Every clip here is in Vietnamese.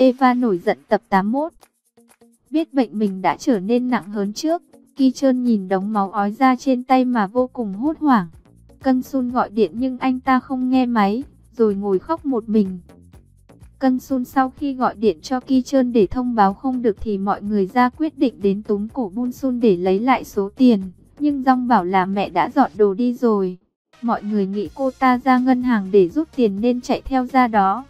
Eva nổi giận tập 81 Biết bệnh mình đã trở nên nặng hơn trước, Ki Trơn nhìn đống máu ói ra trên tay mà vô cùng hốt hoảng. Cân Sun gọi điện nhưng anh ta không nghe máy, rồi ngồi khóc một mình. Cân Sun sau khi gọi điện cho Ki Trơn để thông báo không được thì mọi người ra quyết định đến túm cổ Bun Sun để lấy lại số tiền. Nhưng Dong bảo là mẹ đã dọn đồ đi rồi. Mọi người nghĩ cô ta ra ngân hàng để rút tiền nên chạy theo ra đó.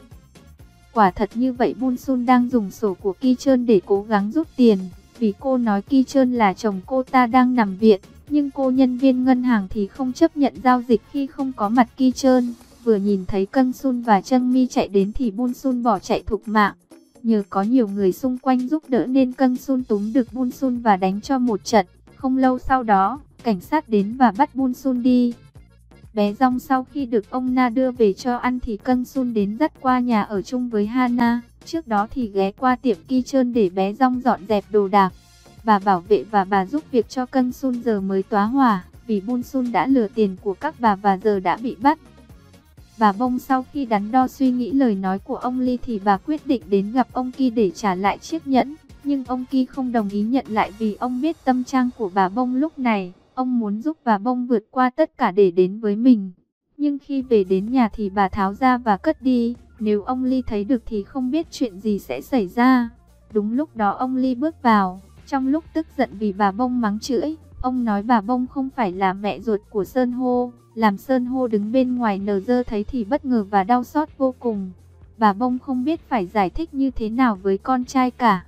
Quả thật như vậy Bun Sun đang dùng sổ của Ki Chơn để cố gắng rút tiền. Vì cô nói Ki Chơn là chồng cô ta đang nằm viện. Nhưng cô nhân viên ngân hàng thì không chấp nhận giao dịch khi không có mặt Ki Chơn. Vừa nhìn thấy Cân Sun và Trân Mi chạy đến thì Bun Sun bỏ chạy thục mạng. Nhờ có nhiều người xung quanh giúp đỡ nên Cân Sun túm được Bun Sun và đánh cho một trận. Không lâu sau đó, cảnh sát đến và bắt Bun Sun đi. Bé Rong sau khi được ông Na đưa về cho ăn thì Cân Sun đến dắt qua nhà ở chung với Hana. Trước đó thì ghé qua tiệm Ki Trơn để bé Rong dọn dẹp đồ đạc. Bà bảo vệ và bà giúp việc cho Cân Sun giờ mới tóa hỏa, vì Bun Sun đã lừa tiền của các bà và giờ đã bị bắt. Bà Bông sau khi đắn đo suy nghĩ lời nói của ông Ly thì bà quyết định đến gặp ông Ki để trả lại chiếc nhẫn. Nhưng ông Ki không đồng ý nhận lại vì ông biết tâm trạng của bà Bông lúc này. Ông muốn giúp bà Bông vượt qua tất cả để đến với mình. Nhưng khi về đến nhà thì bà tháo ra và cất đi. Nếu ông Ly thấy được thì không biết chuyện gì sẽ xảy ra. Đúng lúc đó ông Ly bước vào. Trong lúc tức giận vì bà Bông mắng chửi, ông nói bà Bông không phải là mẹ ruột của Sơn Hô. Làm Sơn Hô đứng bên ngoài nờ dơ thấy thì bất ngờ và đau xót vô cùng. Bà Bông không biết phải giải thích như thế nào với con trai cả.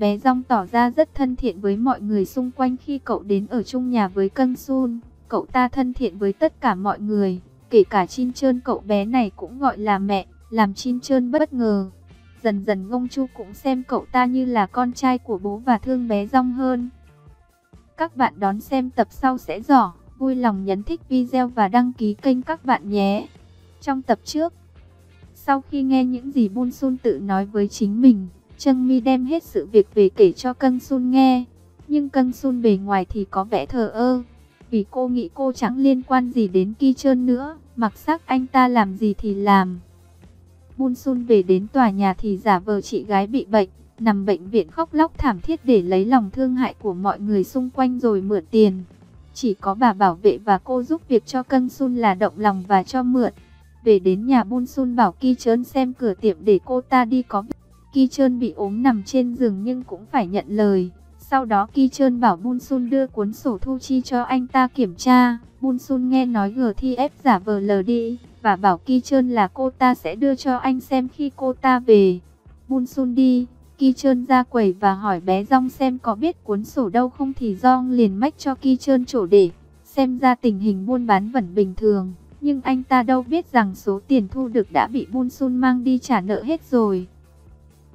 Bé Rong tỏ ra rất thân thiện với mọi người xung quanh khi cậu đến ở chung nhà với Cân Sun. Cậu ta thân thiện với tất cả mọi người, kể cả Chin Trơn cậu bé này cũng gọi là mẹ, làm Chin Trơn bất ngờ. Dần dần Ngông Chu cũng xem cậu ta như là con trai của bố và thương bé Rong hơn. Các bạn đón xem tập sau sẽ rõ. vui lòng nhấn thích video và đăng ký kênh các bạn nhé. Trong tập trước, sau khi nghe những gì Bun Sun tự nói với chính mình, Trân Mi đem hết sự việc về kể cho Cân Sun nghe. Nhưng Cân Sun bề ngoài thì có vẻ thờ ơ. Vì cô nghĩ cô chẳng liên quan gì đến Ki Trơn nữa. Mặc sắc anh ta làm gì thì làm. Bun Sun về đến tòa nhà thì giả vờ chị gái bị bệnh. Nằm bệnh viện khóc lóc thảm thiết để lấy lòng thương hại của mọi người xung quanh rồi mượn tiền. Chỉ có bà bảo vệ và cô giúp việc cho Cân Sun là động lòng và cho mượn. Về đến nhà Bun Sun bảo Ki Trơn xem cửa tiệm để cô ta đi có việc. Ki Trơn bị ốm nằm trên giường nhưng cũng phải nhận lời. Sau đó Ki Trơn bảo Bun Sun đưa cuốn sổ thu chi cho anh ta kiểm tra. Bun Sun nghe nói GTF giả vờ lờ đi và bảo Ki Trơn là cô ta sẽ đưa cho anh xem khi cô ta về. Bun Sun đi, Ki Trơn ra quầy và hỏi bé Rong xem có biết cuốn sổ đâu không thì Rong liền mách cho Ki Trơn chỗ để xem ra tình hình buôn bán vẫn bình thường. Nhưng anh ta đâu biết rằng số tiền thu được đã bị Bun Sun mang đi trả nợ hết rồi.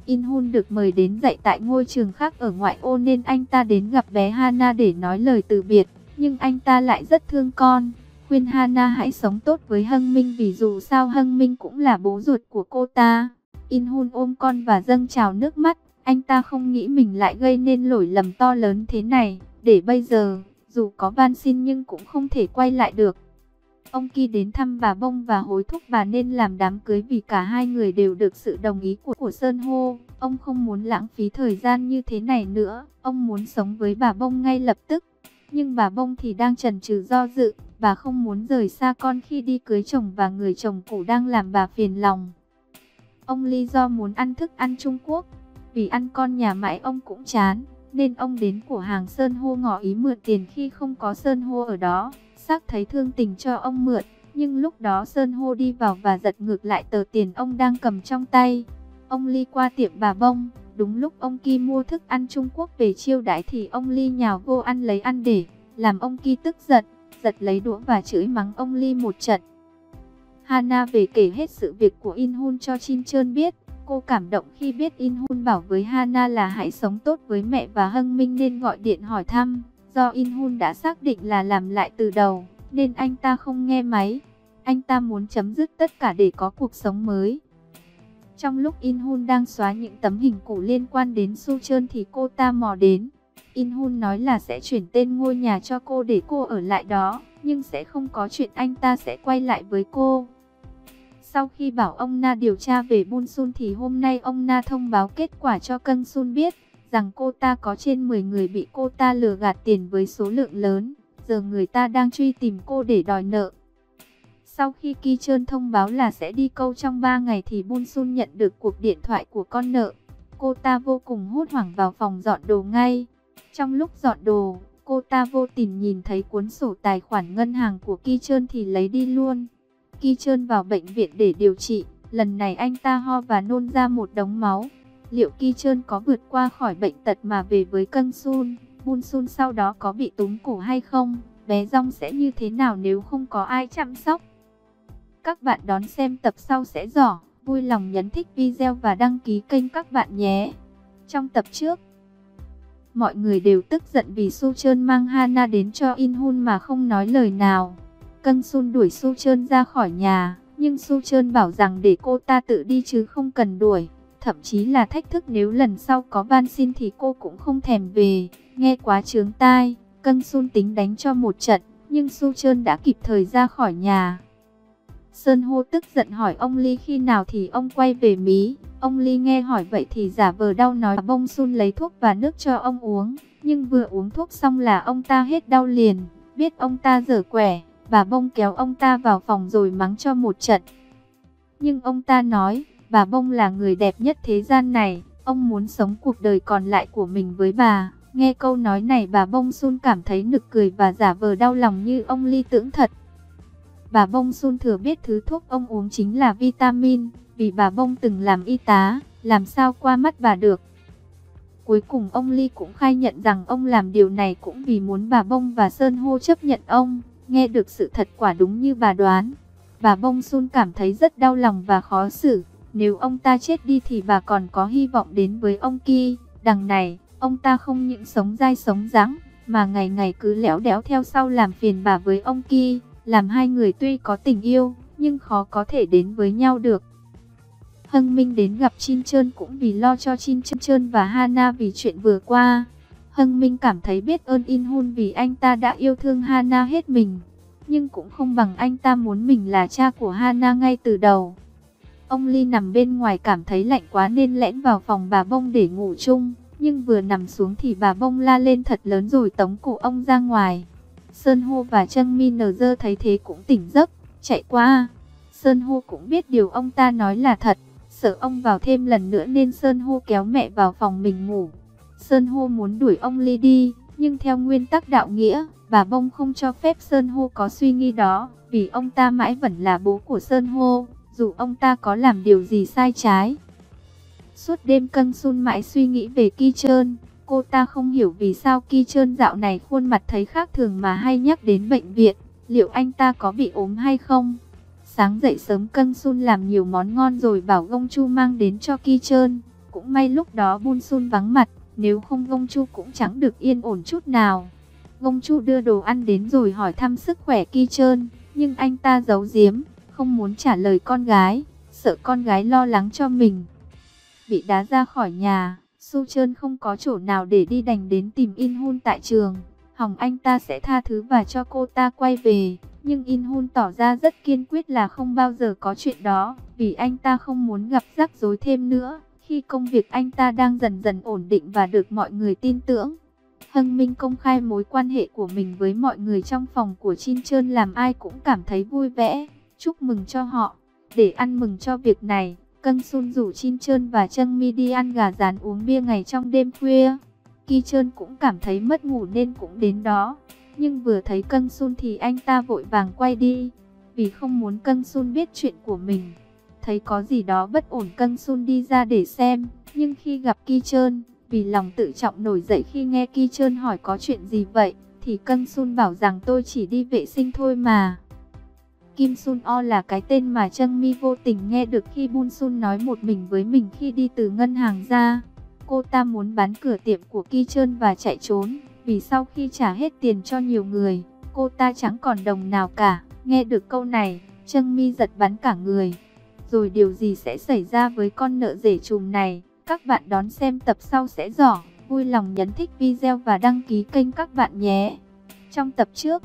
In Hun được mời đến dạy tại ngôi trường khác ở ngoại ô nên anh ta đến gặp bé Hana để nói lời từ biệt. Nhưng anh ta lại rất thương con, khuyên Hana hãy sống tốt với Hân Minh vì dù sao Hân Minh cũng là bố ruột của cô ta. In Hun ôm con và dâng trào nước mắt, anh ta không nghĩ mình lại gây nên lỗi lầm to lớn thế này, để bây giờ, dù có van xin nhưng cũng không thể quay lại được. Ông Ki đến thăm bà Bông và hối thúc bà nên làm đám cưới vì cả hai người đều được sự đồng ý của, của Sơn Hô. Ông không muốn lãng phí thời gian như thế này nữa, ông muốn sống với bà Bông ngay lập tức. Nhưng bà Bông thì đang chần chừ do dự, bà không muốn rời xa con khi đi cưới chồng và người chồng cũ đang làm bà phiền lòng. Ông lý do muốn ăn thức ăn Trung Quốc, vì ăn con nhà mãi ông cũng chán, nên ông đến của hàng Sơn Hô ngỏ ý mượn tiền khi không có Sơn Hô ở đó xác thấy thương tình cho ông mượn, nhưng lúc đó Sơn Hô đi vào và giật ngược lại tờ tiền ông đang cầm trong tay. Ông Ly qua tiệm bà Bông, đúng lúc ông ki mua thức ăn Trung Quốc về chiêu đãi thì ông Ly nhào vô ăn lấy ăn để, làm ông Ki tức giận, giật lấy đũa và chửi mắng ông Ly một trận. Hana về kể hết sự việc của In Hun cho Chin chơn biết, cô cảm động khi biết In Hun bảo với Hana là hãy sống tốt với mẹ và Hưng Minh nên gọi điện hỏi thăm. Do In Hun đã xác định là làm lại từ đầu, nên anh ta không nghe máy. Anh ta muốn chấm dứt tất cả để có cuộc sống mới. Trong lúc In Hun đang xóa những tấm hình cũ liên quan đến Su-chơn thì cô ta mò đến. In Hun nói là sẽ chuyển tên ngôi nhà cho cô để cô ở lại đó, nhưng sẽ không có chuyện anh ta sẽ quay lại với cô. Sau khi bảo ông Na điều tra về Bun Sun thì hôm nay ông Na thông báo kết quả cho Kang Sun biết rằng cô ta có trên 10 người bị cô ta lừa gạt tiền với số lượng lớn. Giờ người ta đang truy tìm cô để đòi nợ. Sau khi Ki Chơn thông báo là sẽ đi câu trong 3 ngày thì Bun Sun nhận được cuộc điện thoại của con nợ. Cô ta vô cùng hốt hoảng vào phòng dọn đồ ngay. Trong lúc dọn đồ, cô ta vô tình nhìn thấy cuốn sổ tài khoản ngân hàng của Ki Chơn thì lấy đi luôn. Ki Chơn vào bệnh viện để điều trị, lần này anh ta ho và nôn ra một đống máu. Liệu Ki Chơn có vượt qua khỏi bệnh tật mà về với Cân Sun, Bun Sun sau đó có bị túm cổ hay không? Bé Rong sẽ như thế nào nếu không có ai chăm sóc? Các bạn đón xem tập sau sẽ rõ. Vui lòng nhấn thích video và đăng ký kênh các bạn nhé. Trong tập trước, mọi người đều tức giận vì Su-chơn mang Hana đến cho In Hun mà không nói lời nào. Cân Sun đuổi Su-chơn ra khỏi nhà, nhưng Su-chơn bảo rằng để cô ta tự đi chứ không cần đuổi. Thậm chí là thách thức nếu lần sau có van xin thì cô cũng không thèm về. Nghe quá trướng tai, Cân Sun tính đánh cho một trận, nhưng Su Trơn đã kịp thời ra khỏi nhà. Sơn hô tức giận hỏi ông Ly khi nào thì ông quay về Mí. Ông Ly nghe hỏi vậy thì giả vờ đau nói bông sun lấy thuốc và nước cho ông uống. Nhưng vừa uống thuốc xong là ông ta hết đau liền. Biết ông ta dở quẻ, bà bông kéo ông ta vào phòng rồi mắng cho một trận. Nhưng ông ta nói, bà bông là người đẹp nhất thế gian này. Ông muốn sống cuộc đời còn lại của mình với bà. Nghe câu nói này bà bông sun cảm thấy nực cười và giả vờ đau lòng như ông Ly tưởng thật. Bà Bông Sun thừa biết thứ thuốc ông uống chính là vitamin, vì bà Bông từng làm y tá, làm sao qua mắt bà được. Cuối cùng ông Ly cũng khai nhận rằng ông làm điều này cũng vì muốn bà Bông và Sơn Hô chấp nhận ông, nghe được sự thật quả đúng như bà đoán. Bà Bông Sun cảm thấy rất đau lòng và khó xử, nếu ông ta chết đi thì bà còn có hy vọng đến với ông Ki. Đằng này, ông ta không những sống dai sống dáng, mà ngày ngày cứ léo đéo theo sau làm phiền bà với ông Ki làm hai người tuy có tình yêu, nhưng khó có thể đến với nhau được. Hưng Minh đến gặp Chin Trơn cũng vì lo cho Chin Trơn và Hana vì chuyện vừa qua. Hưng Minh cảm thấy biết ơn In Hun vì anh ta đã yêu thương Hana hết mình, nhưng cũng không bằng anh ta muốn mình là cha của Hana ngay từ đầu. Ông Ly nằm bên ngoài cảm thấy lạnh quá nên lẽn vào phòng bà Bông để ngủ chung, nhưng vừa nằm xuống thì bà Bông la lên thật lớn rồi tống cổ ông ra ngoài. Sơn Hô và Trăng Mi Nờ Dơ thấy thế cũng tỉnh giấc, chạy qua. Sơn Hô cũng biết điều ông ta nói là thật, sợ ông vào thêm lần nữa nên Sơn Hô kéo mẹ vào phòng mình ngủ. Sơn Hô muốn đuổi ông Ly đi, nhưng theo nguyên tắc đạo nghĩa, bà Bông không cho phép Sơn Hô có suy nghĩ đó, vì ông ta mãi vẫn là bố của Sơn Hô, dù ông ta có làm điều gì sai trái. Suốt đêm cân sun mãi suy nghĩ về Ki Trơn, Cô ta không hiểu vì sao Ki Trơn dạo này khuôn mặt thấy khác thường mà hay nhắc đến bệnh viện. Liệu anh ta có bị ốm hay không? Sáng dậy sớm Cân Sun làm nhiều món ngon rồi bảo Gông Chu mang đến cho Ki Trơn. Cũng may lúc đó Bun Sun vắng mặt, nếu không Gông Chu cũng chẳng được yên ổn chút nào. Gông Chu đưa đồ ăn đến rồi hỏi thăm sức khỏe Ki Trơn, nhưng anh ta giấu giếm, không muốn trả lời con gái, sợ con gái lo lắng cho mình. Bị đá ra khỏi nhà, Su Trơn không có chỗ nào để đi đành đến tìm In Hun tại trường. Hỏng anh ta sẽ tha thứ và cho cô ta quay về. Nhưng In Hun tỏ ra rất kiên quyết là không bao giờ có chuyện đó. Vì anh ta không muốn gặp rắc rối thêm nữa. Khi công việc anh ta đang dần dần ổn định và được mọi người tin tưởng. Hưng Minh công khai mối quan hệ của mình với mọi người trong phòng của Chin Trơn làm ai cũng cảm thấy vui vẻ. Chúc mừng cho họ. Để ăn mừng cho việc này. Cân Sun rủ Chin Trơn và Trân Mi đi ăn gà rán uống bia ngày trong đêm khuya. Ki Trơn cũng cảm thấy mất ngủ nên cũng đến đó. Nhưng vừa thấy Cân Sun thì anh ta vội vàng quay đi. Vì không muốn Cân Sun biết chuyện của mình. Thấy có gì đó bất ổn Cân Sun đi ra để xem. Nhưng khi gặp Ki Trơn, vì lòng tự trọng nổi dậy khi nghe Ki Trơn hỏi có chuyện gì vậy, thì Cân Sun bảo rằng tôi chỉ đi vệ sinh thôi mà. Kim Sun O là cái tên mà Trân Mi vô tình nghe được khi Bun Sun nói một mình với mình khi đi từ ngân hàng ra. Cô ta muốn bán cửa tiệm của Ki Trơn và chạy trốn, vì sau khi trả hết tiền cho nhiều người, cô ta chẳng còn đồng nào cả. Nghe được câu này, Trân Mi giật bắn cả người. Rồi điều gì sẽ xảy ra với con nợ rể trùm này? Các bạn đón xem tập sau sẽ rõ. Vui lòng nhấn thích video và đăng ký kênh các bạn nhé. Trong tập trước,